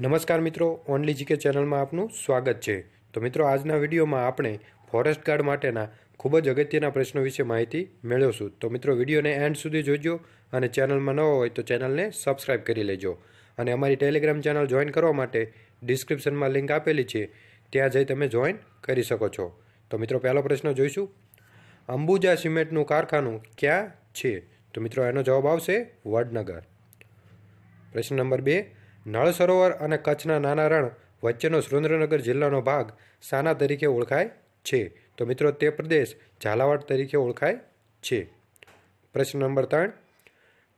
નમસ્કાર મિત્રો only GK ચેનલમાં આપનું સ્વાગત છે. તો મિત્રો, આજના વિડીયોમાં આપણે ફોરેસ્ટ ગાર્ડ માટેના ખૂબ જ અગત્યના પ્રશ્નો વિશે માહિતી મેળવશું. તો મિત્રો, વિડીયોને એન્ડ સુધી જોજો અને ચેનલમાં ન હોય તો ચેનલને સબસ્ક્રાઇબ કરી લેજો. અને અમારી ટેલિગ્રામ ચેનલ જોઈન કરવા માટે ડિસ્ક્રિપ્શનમાં લિંક આપેલી છે. ત્યાં જઈ તમે જોઈન કરી શકો છો. તો મિત્રો, પહેલો પ્રશ્ન જોઈશું. અંબુજા સિમેન્ટનું કારખાનું ક્યાં છે? તો મિત્રો, એનો જવાબ આવશે વડનગર. પ્રશ્ન નંબર બે. નળ સરોવર અને કચ્છના નાના રણ વચ્ચેનો સુરેન્દ્રનગર જિલ્લાનો ભાગ સાના તરીકે ઓળખાય છે. તો મિત્રો, તે પ્રદેશ ઝાલાવાડ તરીકે ઓળખાય છે. પ્રશ્ન નંબર ત્રણ.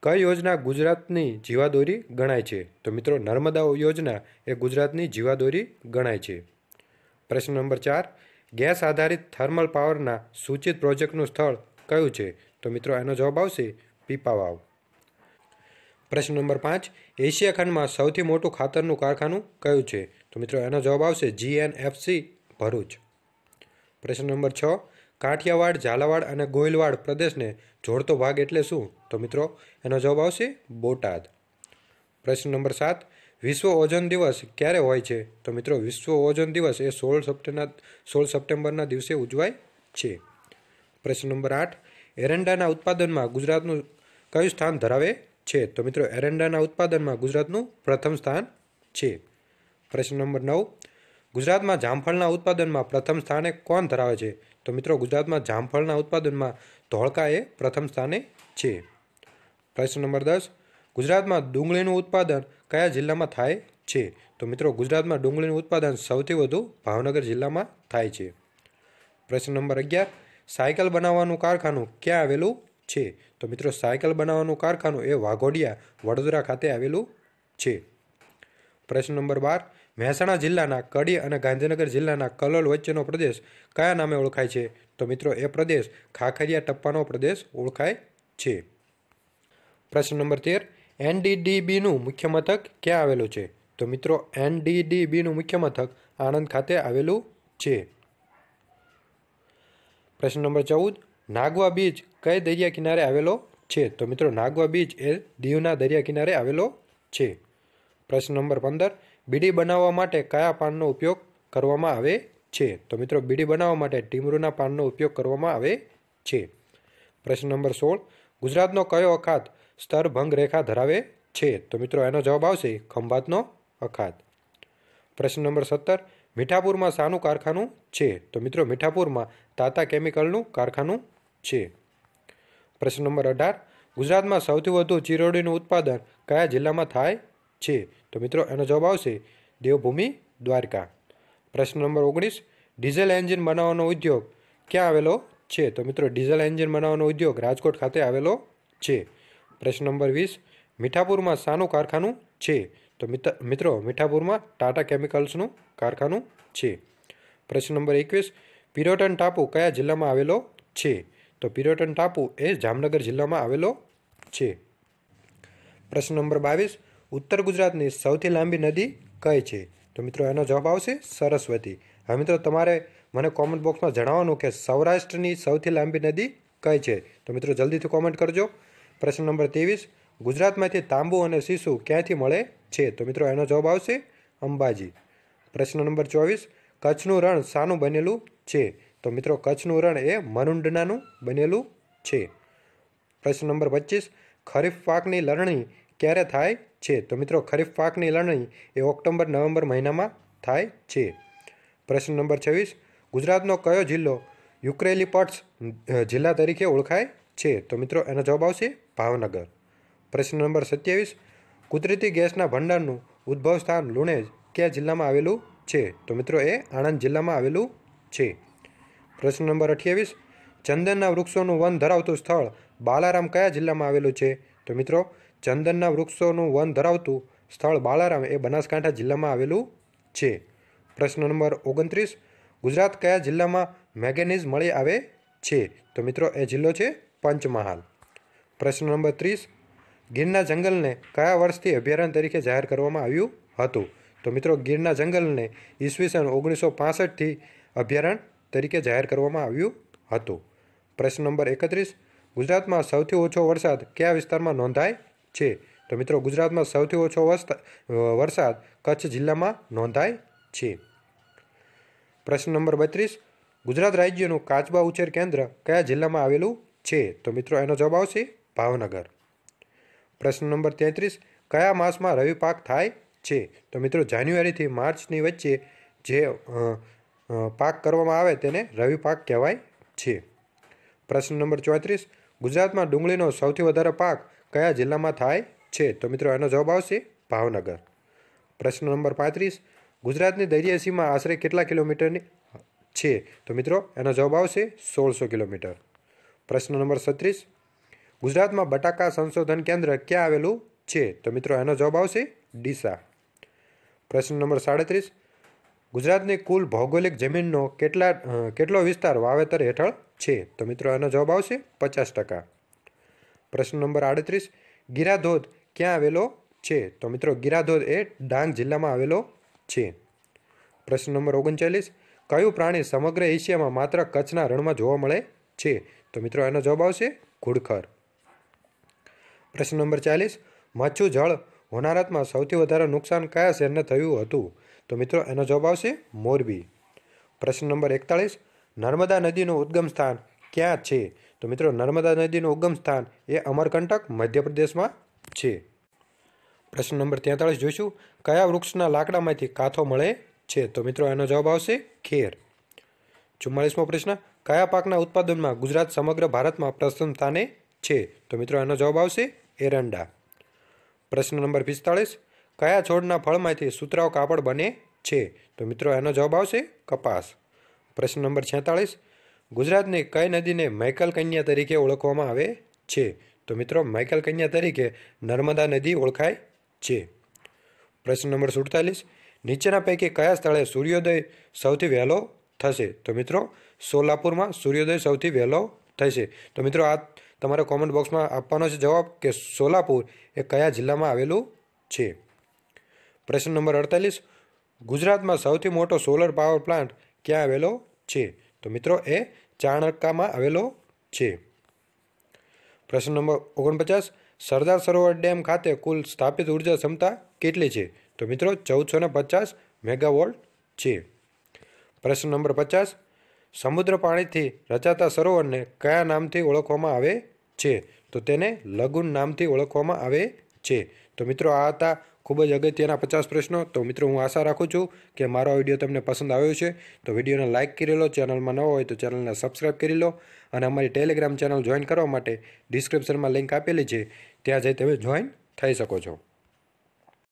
કઈ યોજના ગુજરાતની જીવાદોરી ગણાય છે? તો મિત્રો, નર્મદા યોજના એ ગુજરાતની જીવાદોરી ગણાય છે. પ્રશ્ન નંબર ચાર. ગેસ આધારિત થર્મલ પાવરના સૂચિત પ્રોજેક્ટનું સ્થળ કયું છે? તો મિત્રો, એનો જવાબ આવશે પીપાવાવ. પ્રશ્ન નંબર પાંચ, એશિયા ખંડમાં સૌથી મોટું ખાતરનું કારખાનું કયું છે? તો મિત્રો, એનો જવાબ આવશે જીએનએફસી ભરૂચ. પ્રશ્ન નંબર છ, કાઠિયાવાડ, ઝાલાવાડ અને ગોયલવાડ પ્રદેશને જોડતો ભાગ એટલે શું? તો મિત્રો, એનો જવાબ આવશે બોટાદ. પ્રશ્ન નંબર સાત, વિશ્વ ઓઝોન દિવસ ક્યારે હોય છે? તો મિત્રો, વિશ્વ ઓઝોન દિવસ એ સોળ સપ્ટેમ્બરના સોળ સપ્ટેમ્બરના દિવસે ઉજવાય છે. પ્રશ્ન નંબર આઠ, એરંડાના ઉત્પાદનમાં ગુજરાતનું કયું સ્થાન ધરાવે છે. તો મિત્રો, એરંડાના ઉત્પાદનમાં ગુજરાતનું પ્રથમ સ્થાન છે. પ્રશ્ન નંબર નવ. ગુજરાતમાં જામફળના ઉત્પાદનમાં પ્રથમ સ્થાને કોણ ધરાવે છે? તો મિત્રો, ગુજરાતમાં જામફળના ઉત્પાદનમાં ધોળકા એ પ્રથમ સ્થાને છે. પ્રશ્ન નંબર દસ. ગુજરાતમાં ડુંગળીનું ઉત્પાદન કયા જિલ્લામાં થાય છે? તો મિત્રો, ગુજરાતમાં ડુંગળીનું ઉત્પાદન સૌથી વધુ ભાવનગર જિલ્લામાં થાય છે. પ્રશ્ન નંબર અગિયાર. સાયકલ બનાવવાનું કારખાનું ક્યાં આવેલું છે. તો મિત્રો, સાયકલ બનાવવાનું કારખાનું એ વાઘોડિયા, વડોદરા ખાતે આવેલું છે. પ્રશ્ન નંબર બાર, મહેસાણા જિલ્લાના કડી અને ગાંધીનગર જિલ્લાના કલોલ વચ્ચેનો પ્રદેશ કયા નામે ઓળખાય છે? તો મિત્રો, એ પ્રદેશ ખાખરિયા ટપ્પાનો પ્રદેશ ઓળખાય છે. પ્રશ્ન નંબર તેર, એનડીડીબીનું મુખ્ય મથક ક્યાં આવેલું છે? તો મિત્રો, એનડીડીબીનું મુખ્ય મથક આણંદ ખાતે આવેલું છે. પ્રશ્ન નંબર ચૌદ નાગવા બીચ કઈ દરિયા કિનારે આવેલો છે? તો મિત્રો, નાગવા બીચ એ દીવના દરિયા કિનારે આવેલો છે. પ્રશ્ન નંબર પંદર, બીડી બનાવવા માટે કયા પાનનો ઉપયોગ કરવામાં આવે છે? તો મિત્રો, બીડી બનાવવા માટે ટીમરૂના પાનનો ઉપયોગ કરવામાં આવે છે. પ્રશ્ન નંબર સોળ, ગુજરાતનો કયો અખાત સ્તરભંગ રેખા ધરાવે છે? તો મિત્રો, એનો જવાબ આવશે ખંભાતનો અખાત. પ્રશ્ન નંબર સત્તર, મીઠાપુરમાં શાનું કારખાનું છે? તો મિત્રો, મીઠાપુરમાં તાતા કેમિકલનું કારખાનું છે. પ્રશ્ન નંબર અઢાર. ગુજરાતમાં સૌથી વધુ ચિરોડીનું ઉત્પાદન કયા જિલ્લામાં થાય છે? તો મિત્રો, એનો જવાબ આવશે દેવભૂમિ દ્વારકા. પ્રશ્ન નંબર ઓગણીસ. ડીઝલ એન્જિન બનાવવાનો ઉદ્યોગ ક્યાં આવેલો છે? તો મિત્રો, ડીઝલ એન્જિન બનાવવાનો ઉદ્યોગ રાજકોટ ખાતે આવેલો છે. પ્રશ્ન નંબર વીસ. મીઠાપુરમાં શાનું કારખાનું છે? તો મિત્રો, મીઠાપુરમાં ટાટા કેમિકલ્સનું કારખાનું છે. પ્રશ્ન નંબર એકવીસ. પિરોટન ટાપુ કયા જિલ્લામાં આવેલો છે? તો પિરોટન ટાપુ એ જામનગર જિલ્લામાં આવેલો છે. પ્રશ્ન નંબર બાવીસ, ઉત્તર ગુજરાતની સૌથી લાંબી નદી કઈ છે? તો મિત્રો, એનો જવાબ આવશે સરસ્વતી. હવે મિત્રો, તમારે મને કોમેન્ટ બોક્સમાં જણાવવાનું કે સૌરાષ્ટ્રની સૌથી લાંબી નદી કઈ છે? તો મિત્રો, જલ્દીથી કોમેન્ટ કરજો. પ્રશ્ન નંબર ત્રેવીસ, ગુજરાતમાંથી તાંબુ અને શીશુ ક્યાંથી મળે છે? તો મિત્રો, એનો જવાબ આવશે અંબાજી. પ્રશ્ન નંબર ચોવીસ, કચ્છનું રણ શાનું બનેલું છે? તો મિત્રો, કચ્છનું રણ એ મનુંડનાનું બનેલું છે. પ્રશ્ન નંબર પચીસ, ખરીફ પાકની લણણી ક્યારે થાય છે? તો મિત્રો, ખરીફ પાકની લણણી એ ઓક્ટોબર, નવેમ્બર મહિનામાં થાય છે. પ્રશ્ન નંબર છવ્વીસ, ગુજરાતનો કયો જિલ્લો યુક્રેલી પટ્સ જિલ્લા તરીકે ઓળખાય છે? તો મિત્રો, એનો જવાબ આવશે ભાવનગર. પ્રશ્ન નંબર સત્યાવીસ, કુદરતી ગેસના ભંડારનું ઉદ્ભવ સ્થાન લુણેજ કયા જિલ્લામાં આવેલું છે? તો મિત્રો, એ આણંદ જિલ્લામાં આવેલું છે. પ્રશ્ન નંબર અઠ્યાવીસ. ચંદનના વૃક્ષોનું વન ધરાવતું સ્થળ બાલારામ કયા જિલ્લામાં આવેલું છે? તો મિત્રો, ચંદનના વૃક્ષોનું વન ધરાવતું સ્થળ બાલારામ એ બનાસકાંઠા જિલ્લામાં આવેલું છે. પ્રશ્ન નંબર ઓગણત્રીસ. ગુજરાત કયા જિલ્લામાં મેગેનીઝ મળી આવે છે? તો મિત્રો, એ જિલ્લો છે પંચમહાલ. પ્રશ્ન નંબર ત્રીસ. ગીરના જંગલને કયા વર્ષથી અભયારણ્ય તરીકે જાહેર કરવામાં આવ્યું હતું? તો મિત્રો ગીરના જંગલને ઈસવીસન ઓગણીસો પાસઠથી અભયારણ્ય તરીકે જાહેર કરવામાં આવ્યું હતું. પ્રશ્ન નંબર એકત્રીસ, ગુજરાતમાં સૌથી ઓછો વરસાદ કયા વિસ્તારમાં નોંધાય છે? તો મિત્રો, ગુજરાતમાં સૌથી ઓછો વરસાદ કચ્છ જિલ્લામાં નોંધાય છે. પ્રશ્ન નંબર બત્રીસ, ગુજરાત રાજ્યનું કાચબા ઉછેર કેન્દ્ર કયા જિલ્લામાં આવેલું છે? તો મિત્રો, એનો જવાબ આવશે ભાવનગર. પ્રશ્ન નંબર તેત્રીસ, કયા માસમાં રવિ પાક થાય છે? તો મિત્રો, જાન્યુઆરીથી માર્ચની વચ્ચે જે પાક કરવામાં આવે તેને રવિ પાક કહેવાય છે. પ્રશ્ન નંબર ચોત્રીસ, ગુજરાતમાં ડુંગળીનો સૌથી વધારે પાક કયા જિલ્લામાં થાય છે? તો મિત્રો એનો જવાબ આવશે ભાવનગર. પ્રશ્ન નંબર પાંત્રીસ, ગુજરાતની દરિયાઈ સીમા આશરે કેટલા કિલોમીટરની છે? તો મિત્રો એનો જવાબ આવશે સોળસો કિલોમીટર. પ્રશ્ન નંબર છત્રીસ, ગુજરાતમાં બટાકા સંશોધન કેન્દ્ર ક્યાં આવેલું છે? તો મિત્રો એનો જવાબ આવશે ડીસા. પ્રશ્ન નંબર સાડત્રીસ ગુજરાતની કુલ ભૌગોલિક જમીનનો કેટલા કેટલો વિસ્તાર વાવેતર હેઠળ છે? તો મિત્રો એનો જવાબ આવશે પચાસ ટકા. પ્રશ્ન નંબર આડત્રીસ, ગિરાધોધ ક્યાં આવેલો છે? તો મિત્રો ગિરાધોધ એ ડાંગ જિલ્લામાં આવેલો છે. પ્રશ્ન નંબર ઓગણચાલીસ, કયું પ્રાણી સમગ્ર એશિયામાં માત્ર કચ્છના રણમાં જોવા મળે છે? તો મિત્રો એનો જવાબ આવશે ઘુડખર. પ્રશ્ન નંબર ચાલીસ, મચ્છુ જળ હોનારતમાં સૌથી વધારે નુકસાન કયા શહેરને થયું હતું? તો મિત્રો, એનો જવાબ આવશે મોરબી. પ્રશ્ન નંબર એકતાળીસ, નર્મદા નદીનું ઉદ્ગમ સ્થાન ક્યાં છે? તો મિત્રો, નર્મદા નદીનું ઉદ્ગમ સ્થાન એ અમરકંટક મધ્યપ્રદેશમાં છે. પ્રશ્ન નંબર તેતાળીસ જોઈશું, કયા વૃક્ષના લાકડામાંથી કાથો મળે છે? તો મિત્રો, એનો જવાબ આવશે ખેર. ચુમ્માળીસમો પ્રશ્ન, કયા પાકના ઉત્પાદનમાં ગુજરાત સમગ્ર ભારતમાં પ્રથમ સ્થાને છે? તો મિત્રો, એનો જવાબ આવશે એરંડા. પ્રશ્ન નંબર પિસ્તાળીસ કયા છોડના ફળમાંથી સુતરાઉ કાપડ બને છે? તો મિત્રો, એનો જવાબ આવશે કપાસ. પ્રશ્ન નંબર છેતાળીસ. ગુજરાતની કઈ નદીને મૈકલ કન્યા તરીકે ઓળખવામાં આવે છે? તો મિત્રો, મૈકલ કન્યા તરીકે નર્મદા નદી ઓળખાય છે. પ્રશ્ન નંબર સુડતાલીસ. નીચેના પૈકી કયા સ્થળે સૂર્યોદય સૌથી વહેલો થશે? તો મિત્રો, સોલાપુરમાં સૂર્યોદય સૌથી વહેલો થશે. તો મિત્રો, આ તમારે કોમેન્ટ બોક્સમાં આપવાનો છે જવાબ કે સોલાપુર એ કયા જિલ્લામાં આવેલું છે? પ્રશ્ન નંબર અડતાલીસ, ગુજરાતમાં સૌથી મોટો સોલર પાવર પ્લાન્ટ ક્યાં આવેલો છે? તો મિત્રો, એ ચાણક્કામાં આવેલો છે. પ્રશ્ન નંબર ઓગણપચાસ, સરદાર સરોવર ડેમ ખાતે કુલ સ્થાપિત ઊર્જા ક્ષમતા કેટલી છે? તો મિત્રો, ચૌદસો ને પચાસ મેગાવોલ્ટ છે. પ્રશ્ન નંબર પચાસ, સમુદ્ર પાણીથી રચાતા સરોવરને કયા નામથી ઓળખવામાં આવે છે? તો તેને લઘુન નામથી ઓળખવામાં આવે છે. તો મિત્રો, આ હતા ખૂબ જ અગત્યના પચાસ પ્રશ્નો. તો મિત્રો, હું આશા રાખું છું કે મારો વીડિયો તમને પસંદ આવ્યો છે. તો વિડીયોને લાઇક કરી લો, ચેનલમાં ન હોય તો ચેનલને સબસ્ક્રાઇબ કરી લો અને અમારી ટેલિગ્રામ ચેનલ જોઈન કરવા માટે ડિસ્ક્રિપ્શનમાં લિંક આપેલી છે. ત્યાં જઈ તમે જોઈન થઈ શકો છો.